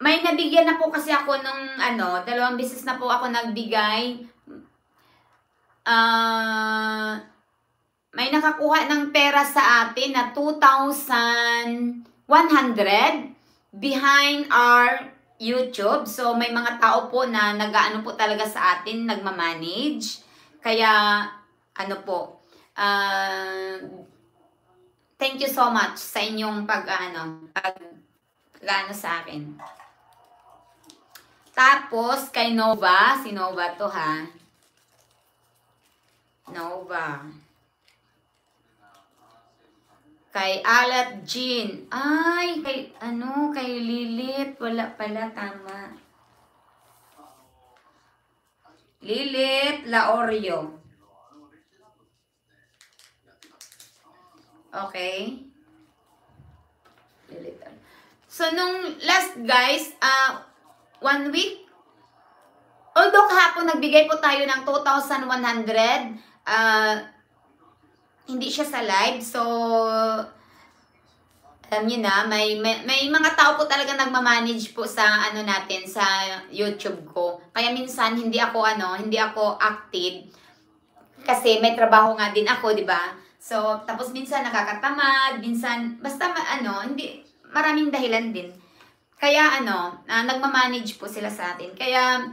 may nabigyan na po kasi ako nung ano, dalawang beses na po ako nagbigay uh, may nakakuha ng pera sa atin na 2,100 behind our YouTube. So, may mga tao po na nag-ano po talaga sa atin, nagmamanage. Kaya, ano po, uh, thank you so much sa inyong pag, ano, pag, ano sa akin. Tapos, kay Nova, si Nova to ha, Nova. Kay Alat Jean. Ay, kay, ano, kay Lilith. Wala pala, tama. Lilith Laorio. Okay. Lilith. So, nung last guys, uh, one week, although kahapon nagbigay po tayo ng 2,100, uh, hindi siya sa live. So, alam niyo na, may, may, may mga tao po talaga nagmamanage po sa ano natin, sa YouTube ko. Kaya minsan, hindi ako ano, hindi ako active. Kasi may trabaho nga din ako, di ba? So, tapos minsan nakakatamad, minsan, basta ano, hindi, maraming dahilan din. Kaya ano, uh, nagmamanage po sila sa atin. Kaya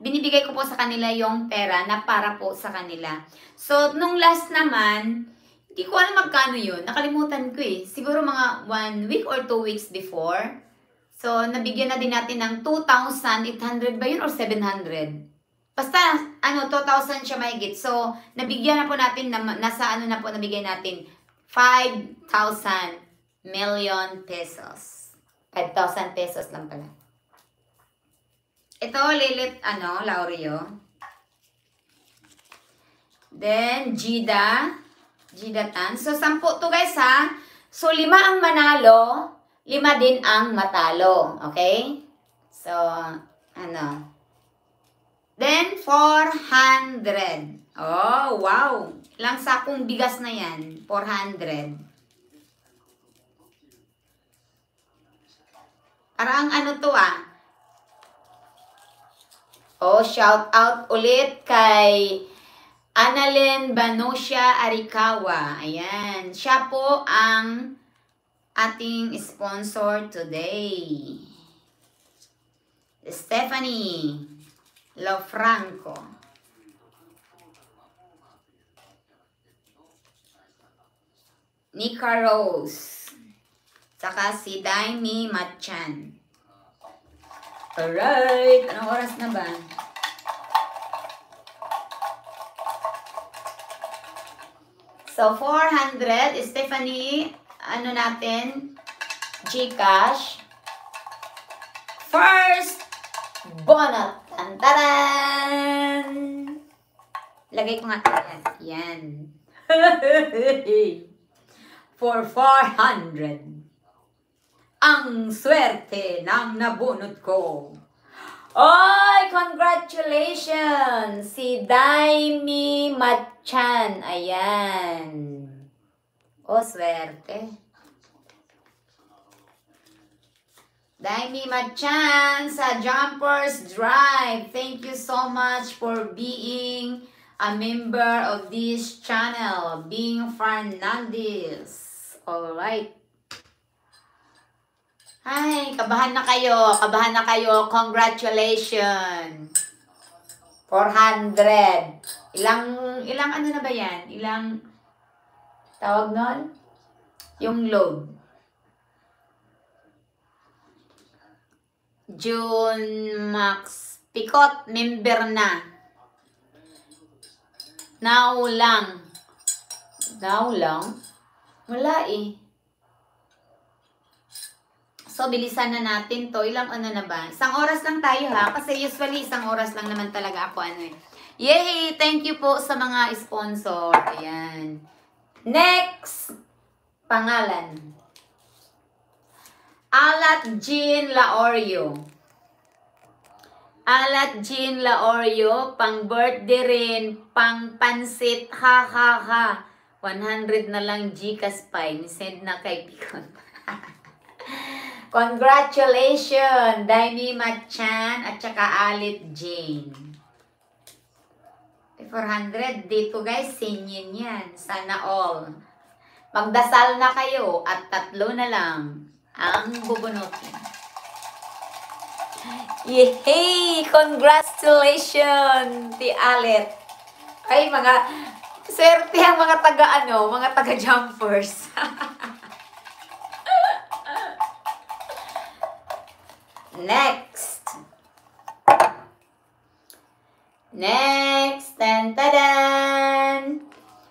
binibigay ko po sa kanila yung pera na para po sa kanila. So, nung last naman, hindi ko alam magkano yun. Nakalimutan ko eh. Siguro mga one week or two weeks before. So, nabigyan na din natin ng 2,800 ba yun or 700? Basta, ano, 2,000 siya mahigit. So, nabigyan na po natin, na, nasa ano na po nabigyan natin, 5,000 million pesos. 5,000 pesos lang pala. Ito, Lilit, ano, Laureo. Then, Jida. Jida Tan. So, sampu to guys ha. So, lima ang manalo, lima din ang matalo. Okay? So, ano. Then, 400. Oh, wow. Ilang sakong bigas na yan? 400. Parang ano to ah. Oh, shout out ulit kay Annalyn Banosia Arikawa. Ayan. Siya po ang ating sponsor today. Stephanie Lofranco. Nika Rose. Saka si Daimi Machan. Alright. Anong oras na ba? So, 400. Stephanie, ano natin? Gcash. First bonus. Tantaran! Lagay ko nga yan. Yan. For 400 ang swerte ng nabunot ko. Oy, congratulations! Si Daimi Machan. Ayan. O, swerte. Daimi Machan sa Jumpers Drive. Thank you so much for being a member of this channel. Being Fernandez. Alright. Ay, kabahan na kayo. Kabahan na kayo. Congratulations. 400. Ilang, ilang ano na ba yan? Ilang, tawag nun? Yung load. June Max. Pikot, member na. Now lang. Now lang? Wala eh. So, bilisan na natin to. Ilang ano na ba? Isang oras lang tayo ha. Kasi usually, isang oras lang naman talaga ako ano eh. Yay! Thank you po sa mga sponsor. Ayan. Next! Pangalan. Alat Jean Laorio. Alat Jean Laorio, pang birthday rin, pang pansit, ha ha ha. 100 na lang Gcash pa. Send na kay Picon. Congratulations, Daimi Machan at saka Alit Jane. 400 dito guys, sinyin yan. Sana all. Magdasal na kayo at tatlo na lang ang bubunutin. Yay! Congratulations, ti Alit. Ay, mga swerte ang mga taga ano, mga taga Next. Next. Tan tadan.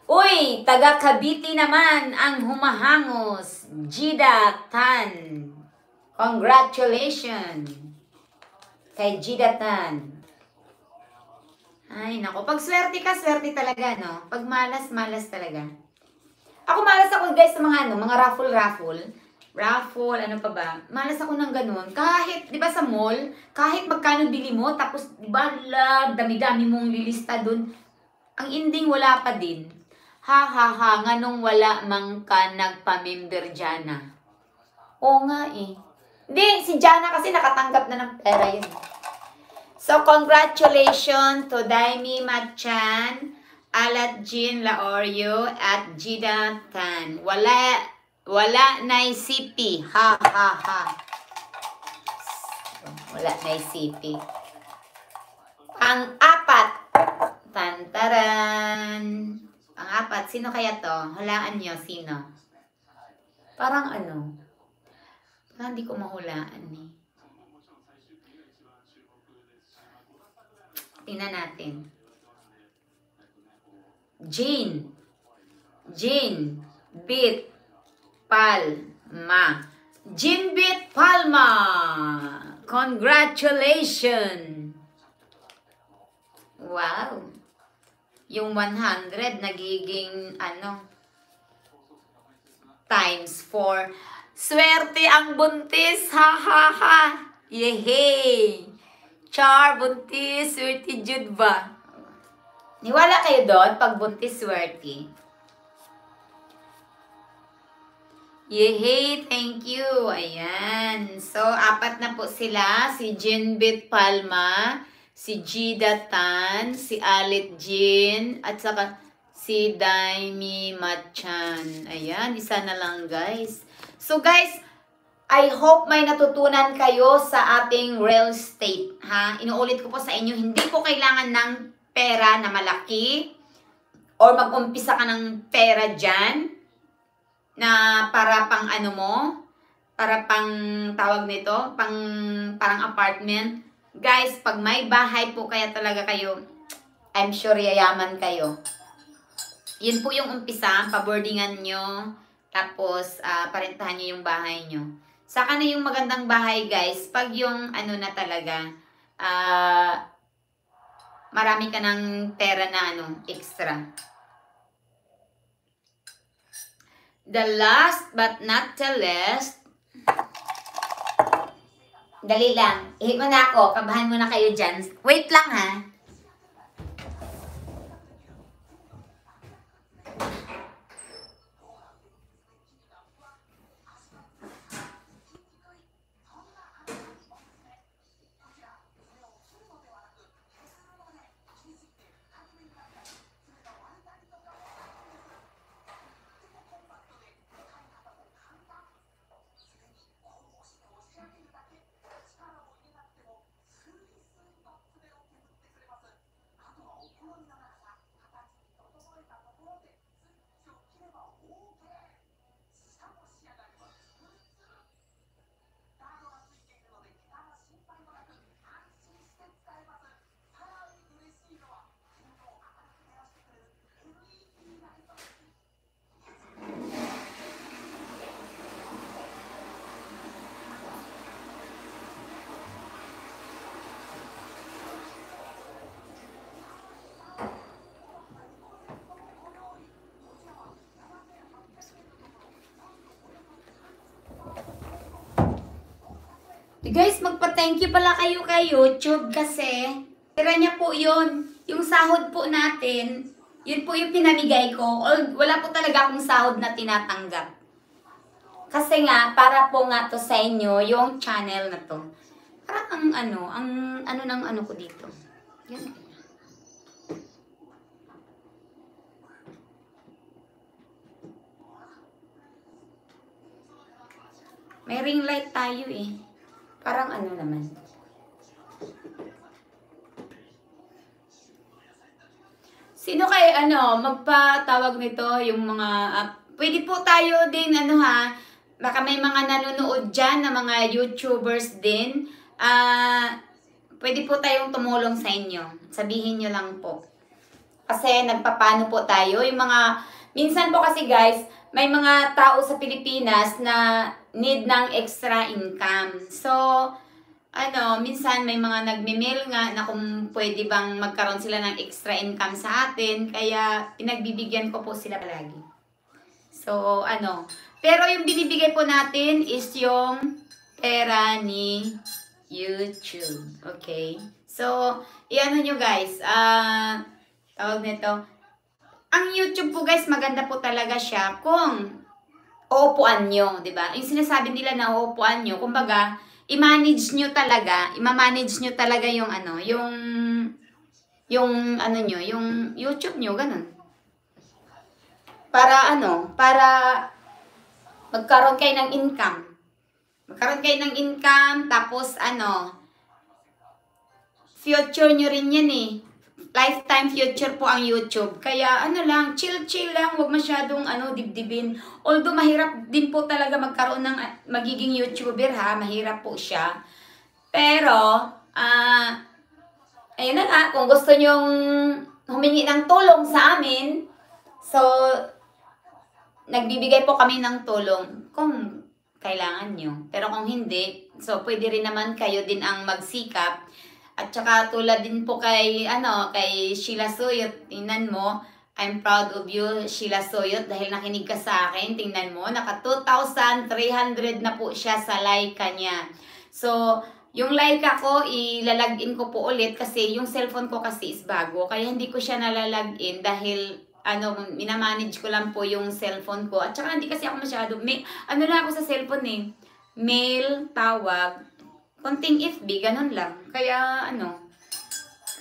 Uy, taga Cavite naman ang humahangos. Jida Tan. Congratulations. Kay Jida Tan. Ay, nako. Pag swerte ka, swerte talaga, no? Pag malas, malas talaga. Ako malas ako, guys, sa mga, ano, mga raffle-raffle raffle, ano pa ba? Malas ako ng ganun. Kahit, di ba sa mall, kahit magkano bili mo, tapos, di ba, dami-dami mong lilista dun, ang ending wala pa din. Ha ha ha, nganong wala mang ka nagpa-member Jana. Oo nga eh. Hindi, si Jana kasi nakatanggap na ng pera yun. So, congratulations to Daimi Machan, Alat Jean Laorio, at Jida Tan. Wala wala na isipi. Ha, ha, ha. Wala naisipi. Pang-apat. Tantaran. Pang-apat. Sino kaya to? Hulaan nyo. Sino? Parang ano? Parang hindi ko mahulaan eh. Tingnan natin. Jane. Jane. Bit. Palma. Jane Bit Palma. Congratulations. Wow. Yung 100 nagiging ano times 4. Swerte ang buntis. Ha ha ha. Yehey. Char, buntis, swerte Jude ba? Niwala kayo doon pag buntis swerte. Yehey, thank you. Ayan. So, apat na po sila. Si Jinbit Palma, si Gida Tan, si Alit Jin, at saka si Daimi Machan. Ayan, isa na lang guys. So guys, I hope may natutunan kayo sa ating real estate. Ha? Inuulit ko po sa inyo, hindi po kailangan ng pera na malaki or mag-umpisa ka ng pera dyan na para pang ano mo, para pang tawag nito, pang parang apartment. Guys, pag may bahay po kaya talaga kayo, I'm sure yayaman kayo. Yun po yung umpisa, paboardingan nyo, tapos uh, parentahan nyo yung bahay nyo. Saka na yung magandang bahay guys, pag yung ano na talaga, uh, marami ka ng pera na ano, extra. The last but not the least, dali lang. Ihit mo na ako. Kabahan mo na kayo dyan. Wait lang ha. Guys, magpa-thank you pala kayo kay YouTube kasi tira niya po yun. Yung sahod po natin, yun po yung pinamigay ko. Wala po talaga akong sahod na tinatanggap. Kasi nga, para po nga to sa inyo, yung channel na to. Parang ang ano, ang ano ng ano ko dito. Yan. May ring light tayo eh. Parang ano naman. Sino kay ano, magpatawag nito yung mga, uh, pwede po tayo din ano ha, baka may mga nanonood dyan na mga YouTubers din. Uh, pwede po tayong tumulong sa inyo. Sabihin nyo lang po. Kasi nagpapano po tayo. Yung mga, minsan po kasi guys, may mga tao sa Pilipinas na need ng extra income. So, ano, minsan may mga nagme-mail nga na kung pwede bang magkaroon sila ng extra income sa atin. Kaya, pinagbibigyan ko po sila palagi. So, ano. Pero yung binibigay po natin is yung pera ni YouTube. Okay? So, iano nyo guys. Uh, tawag nito ang YouTube po guys, maganda po talaga siya kung uupuan nyo, di ba? Yung sinasabi nila na uupuan nyo, kumbaga, i-manage nyo talaga, i-manage nyo talaga yung ano, yung, yung ano nyo, yung YouTube nyo, ganun. Para ano, para magkaroon kayo ng income. Magkaroon kayo ng income, tapos ano, future nyo rin yan eh. Lifetime future po ang YouTube. Kaya ano lang, chill-chill lang, huwag masyadong ano, dibdibin. Although mahirap din po talaga magkaroon ng ah, magiging YouTuber ha, mahirap po siya. Pero, ah, ayun na nga, kung gusto nyong humingi ng tulong sa amin, so, nagbibigay po kami ng tulong kung kailangan nyo. Pero kung hindi, so pwede rin naman kayo din ang magsikap at saka tulad din po kay, ano, kay Sheila Suyot, tingnan mo, I'm proud of you, Sheila Soyot, dahil nakinig ka sa akin. Tingnan mo, naka 2,300 na po siya sa like niya. So, yung like ako, ilalagin ko po ulit kasi yung cellphone ko kasi is bago. Kaya hindi ko siya nalalagin dahil ano, minamanage ko lang po yung cellphone ko. At saka hindi kasi ako masyado, may, ano na ako sa cellphone eh, mail, tawag, konting FB, ganun lang. Kaya ano,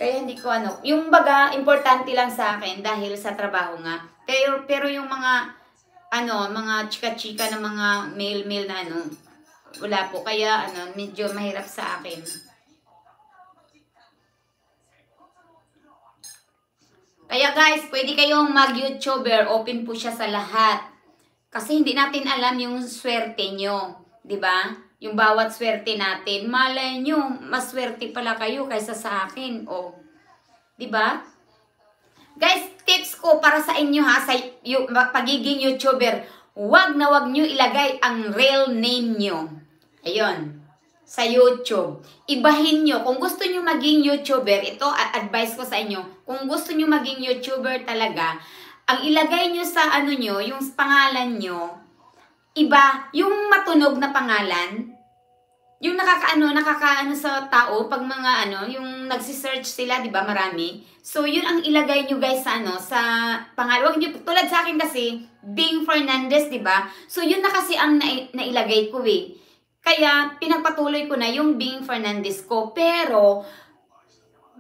kaya hindi ko ano, yung baga, importante lang sa akin dahil sa trabaho nga. Pero, pero yung mga, ano, mga chika-chika na mga mail-mail na ano, wala po. Kaya ano, medyo mahirap sa akin. Kaya guys, pwede kayong mag-YouTuber, open po siya sa lahat. Kasi hindi natin alam yung swerte nyo, ba? Yung bawat swerte natin. Malay nyo, mas swerte pala kayo kaysa sa akin. O, di ba? Guys, tips ko para sa inyo ha, sa yung, pagiging YouTuber, wag na wag nyo ilagay ang real name nyo. Ayun, sa YouTube. Ibahin nyo. Kung gusto nyo maging YouTuber, ito advice ko sa inyo, kung gusto nyo maging YouTuber talaga, ang ilagay nyo sa ano nyo, yung pangalan nyo, iba, yung matunog na pangalan, yung nakakaano, nakakaano sa tao pag mga ano, yung nagsi-search sila, 'di ba, marami. So, yun ang ilagay nyo guys sa ano, sa pangalan. niyo tulad sa akin kasi, Bing Fernandez, 'di ba? So, yun na kasi ang na nailagay ko eh. Kaya pinagpatuloy ko na yung Bing Fernandez ko, pero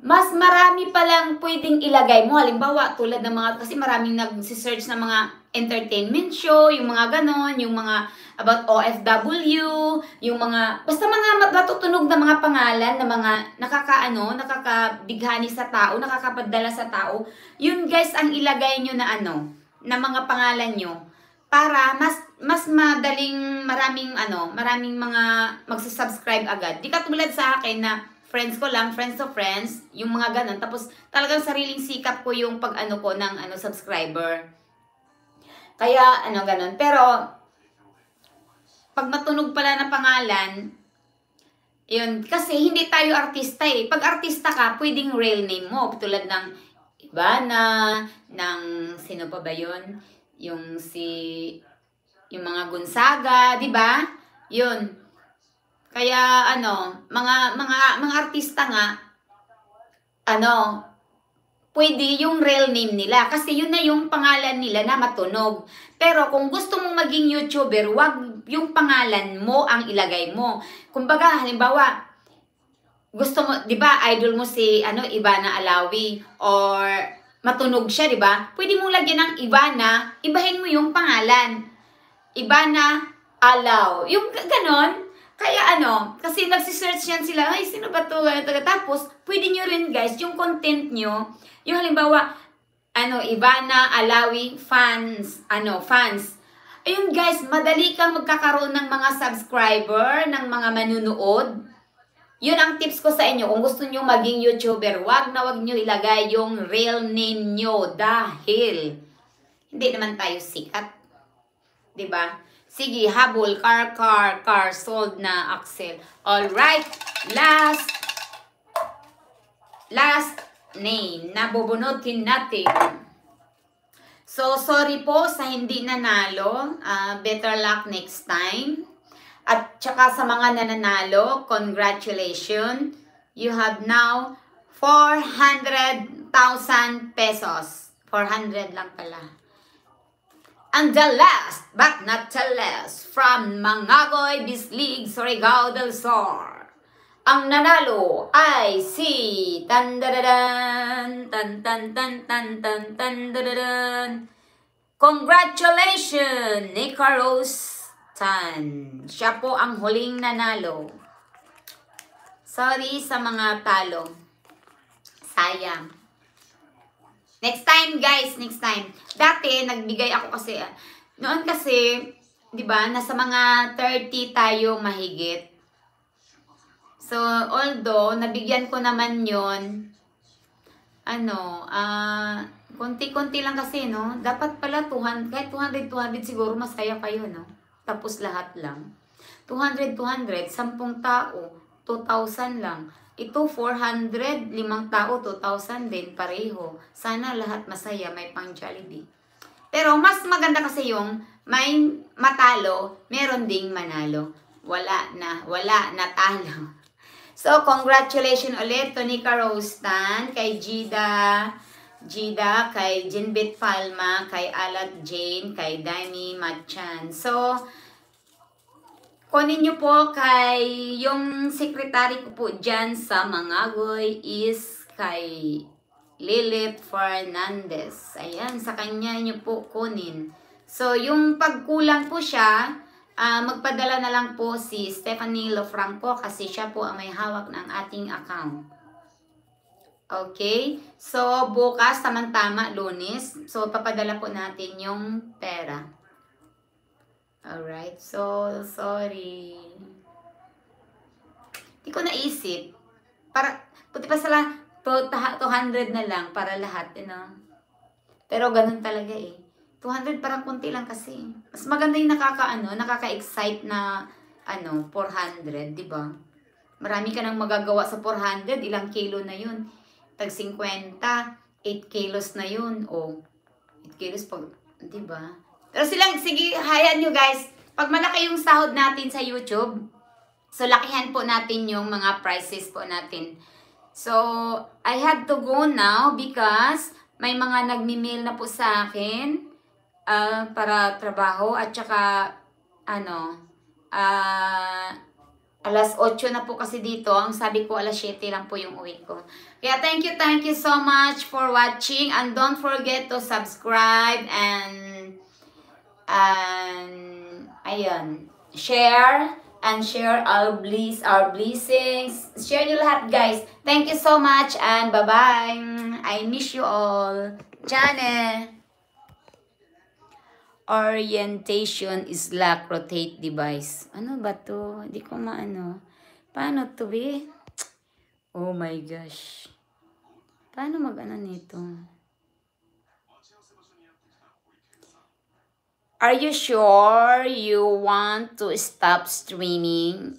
mas marami pa lang pwedeng ilagay mo. Halimbawa, tulad ng mga, kasi maraming nag-search ng mga entertainment show, yung mga ganon, yung mga about OFW, yung mga, basta mga matutunog na mga pangalan na mga nakakaano, nakakabighani sa tao, nakakapadala sa tao. Yun guys, ang ilagay nyo na ano, na mga pangalan nyo para mas mas madaling maraming ano, maraming mga magsa-subscribe agad. Di katulad sa akin na friends ko lang, friends of friends, yung mga ganun. Tapos talagang sariling sikap ko yung pag ano ko ng ano subscriber. Kaya ano ganun. Pero pag matunog pala na pangalan, yun, kasi hindi tayo artista eh. Pag artista ka, pwedeng real name mo. Tulad ng Ivana, ng sino pa ba yun? Yung si, yung mga Gonzaga, di ba? Yun, kaya ano, mga mga mga artista nga ano, pwede yung real name nila kasi yun na yung pangalan nila na matunog. Pero kung gusto mong maging YouTuber, wag yung pangalan mo ang ilagay mo. Kumbaga, halimbawa, gusto mo, 'di ba, idol mo si ano Ivana Alawi or matunog siya, 'di ba? Pwede mong lagyan ng Ivana, ibahin mo yung pangalan. Ivana Alaw. Yung ganon, kaya ano, kasi nagsisearch yan sila, ay, sino ba to? Tapos, pwede nyo rin guys, yung content nyo, yung halimbawa, ano, Ivana, Alawi, fans, ano, fans. Ayun guys, madali kang magkakaroon ng mga subscriber, ng mga manunood. Yun ang tips ko sa inyo. Kung gusto nyo maging YouTuber, wag na wag nyo ilagay yung real name nyo dahil hindi naman tayo sikat. ba? Sige, habol, car, car, car, sold na, Axel. Alright, last, last name na bubunutin natin. So, sorry po sa hindi nanalo. Uh, better luck next time. At saka sa mga nananalo, congratulations. You have now 400,000 pesos. 400 lang pala. And the last, but not the least, from Mangagoy Bislig, Surigao del Sur. Ang nanalo ay si Tandadadan, tan tan tan tan tan tan Congratulations, Nicaros Tan. Siya po ang huling nanalo. Sorry sa mga talo. Sayang. Next time, guys. Next time. Dati, nagbigay ako kasi, ah, noon kasi, di ba, nasa mga 30 tayo mahigit. So, although, nabigyan ko naman yon ano, ah, konti-konti lang kasi, no? Dapat pala 200, kahit 200, 200 siguro masaya kayo, no? Tapos lahat lang. 200, 200, 10 tao, 2,000 lang. Ito, 400, limang tao, 2,000 din, pareho. Sana lahat masaya, may pang Jollibee. Pero mas maganda kasi yung may matalo, meron ding manalo. Wala na, wala, natalo. So, congratulations ulit to Nika Rostan, kay Gida, Gida, kay Jinbit Palma, kay Alat Jane, kay Dani Machan. So, kunin nyo po kay yung secretary ko po dyan sa Mangagoy is kay Lilith Fernandez. Ayan, sa kanya nyo po kunin. So, yung pagkulang po siya, uh, magpadala na lang po si Stephanie Lofranco kasi siya po ang may hawak ng ating account. Okay? So, bukas, tamang-tama, lunes. So, papadala po natin yung pera. Alright, so sorry. Hindi ko naisip. Para, puti pa sila, 200 na lang para lahat, you know. Pero ganun talaga eh. 200 parang kunti lang kasi. Mas maganda yung nakaka-ano, nakaka-excite na ano, 400, di ba? Marami ka nang magagawa sa 400, ilang kilo na yun. Tag 50, 8 kilos na yun. O, 8 kilos di ba? Pero silang, sige, hayaan nyo guys. Pag malaki yung sahod natin sa YouTube, so lakihan po natin yung mga prices po natin. So, I have to go now because may mga nagmi-mail na po sa akin uh, para trabaho at saka ano, uh, alas 8 na po kasi dito. Ang sabi ko alas 7 lang po yung uwi ko. Kaya thank you, thank you so much for watching and don't forget to subscribe and and ayun, share and share our bliss, our blessings. Share nyo lahat, guys. Thank you so much and bye-bye. I miss you all. Jane. Orientation is lock rotate device. Ano ba to? Hindi ko maano. Paano to be? Oh my gosh. Paano mag-ano nito? Are you sure you want to stop streaming?